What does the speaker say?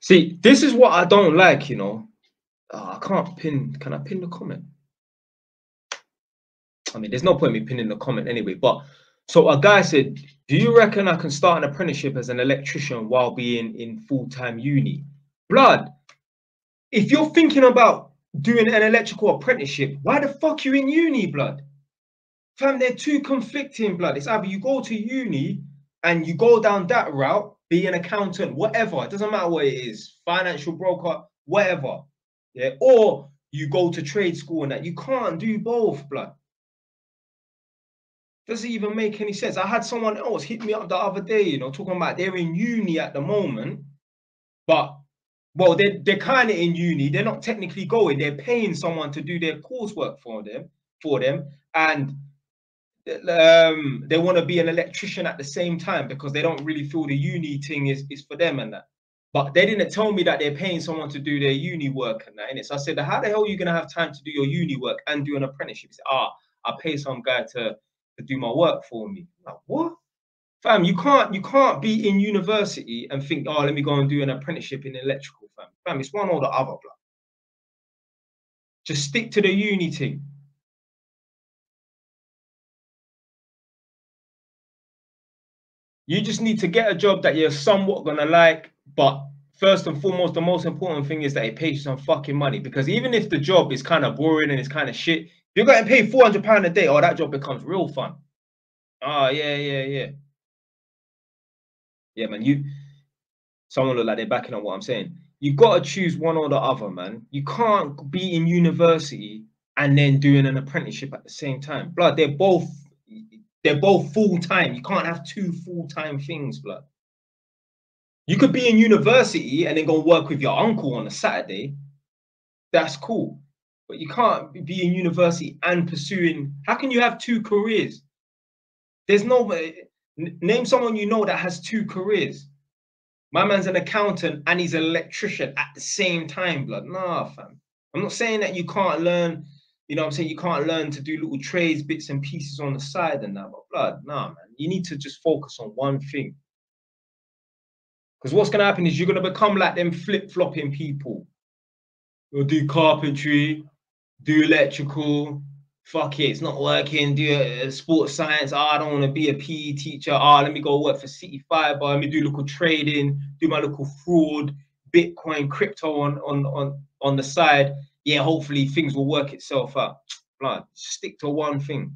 See, this is what I don't like, you know. Oh, I can't pin. Can I pin the comment? I mean, there's no point in me pinning the comment anyway. But so a guy said, "Do you reckon I can start an apprenticeship as an electrician while being in full time uni?" Blood. If you're thinking about doing an electrical apprenticeship, why the fuck are you in uni, blood? Fam, they're two conflicting, blood. It's either you go to uni and you go down that route, be an accountant, whatever. It doesn't matter what it is, financial broker, whatever. Yeah, or you go to trade school and that. You can't do both, blood. Doesn't even make any sense. I had someone else hit me up the other day, you know, talking about they're in uni at the moment, but well, they're, they're kind of in uni. They're not technically going. They're paying someone to do their coursework for them, for them, and um, they want to be an electrician at the same time because they don't really feel the uni thing is, is for them and that. But they didn't tell me that they're paying someone to do their uni work and that. So I said, how the hell are you going to have time to do your uni work and do an apprenticeship? He said, ah, I pay some guy to, to do my work for me. I'm like, what? Fam, you can't you can't be in university and think, oh, let me go and do an apprenticeship in electrical, fam. Fam, it's one or the other, bro. Just stick to the uni thing. You just need to get a job that you're somewhat gonna like, but first and foremost, the most important thing is that it pays you some fucking money. Because even if the job is kind of boring and it's kind of shit, you're getting paid four hundred pound a day, oh, that job becomes real fun. Oh yeah, yeah, yeah, yeah, man. You, someone look like they're backing on what I'm saying. You gotta choose one or the other, man. You can't be in university and then doing an apprenticeship at the same time. Blood, they're both they're both full time. You can't have two full time things, blood. You could be in university and then go work with your uncle on a Saturday. That's cool. But you can't be in university and pursuing. How can you have two careers? There's no name someone you know that has two careers. My man's an accountant and he's an electrician at the same time, blood. Nah, fam. I'm not saying that you can't learn you know what I'm saying? You can't learn to do little trades, bits and pieces on the side and that, but blood, nah, man. You need to just focus on one thing. Because what's gonna happen is you're gonna become like them flip-flopping people. You'll do carpentry, do electrical, fuck it, it's not working, do a, sports science. Oh, I don't want to be a PE teacher. Oh, let me go work for CityFibre, let me do local trading, do my local fraud, Bitcoin, crypto on on on on the side yeah, hopefully things will work itself out. Blood, stick to one thing.